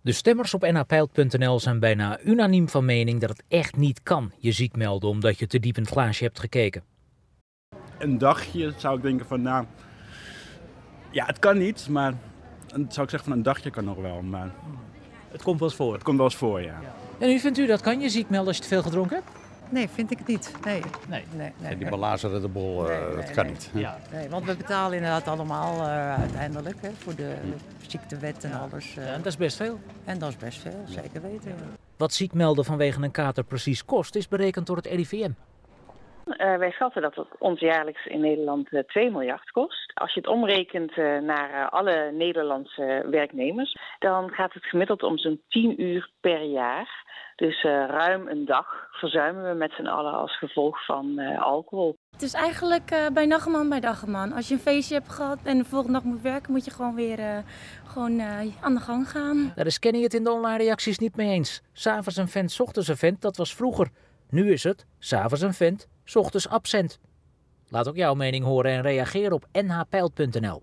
De stemmers op nhpeilt.nl zijn bijna unaniem van mening dat het echt niet kan je ziek melden omdat je te diep in het glaasje hebt gekeken. Een dagje zou ik denken van, nou, ja, het kan niet, maar dan zou ik zeggen van een dagje kan nog wel. Maar Het komt wel eens voor. het komt wel eens voor, ja. En u vindt u dat kan je ziek melden als je te veel gedronken hebt? Nee, vind ik het niet. Nee, Nee. nee, nee. Die belazerde de bol, eh, Nee, dat kan nee. niet. Ja. nee want we betalen inderdaad allemaal eh, uiteindelijk hè, voor de ziektewet en alles. eh. Ja, dat is best veel. En dat is best veel, zeker weten. Wat ziek melden vanwege een kater precies kost, is berekend door het RIVM. Eh, wij schatten dat het ons jaarlijks in Nederland eh, 2 miljard kost. Als je het omrekent eh, naar eh, alle Nederlandse werknemers, dan gaat het gemiddeld om zo'n 10 uur per jaar. Dus eh, ruim een dag verzuimen we met z'n allen als gevolg van eh, alcohol. Het is eigenlijk eh, bij nachtman bij dagman. Als je een feestje hebt gehad en de volgende dag moet werken, moet je gewoon weer eh, gewoon, eh, aan de gang gaan. Daar is Kenny het in de online reacties niet mee eens. S'avonds een vent, 's ochtends een vent, dat was vroeger. Nu is het, s'avonds een vent, 's ochtends absent. Laat ook jouw mening horen en reageer op nhpeilt.nl.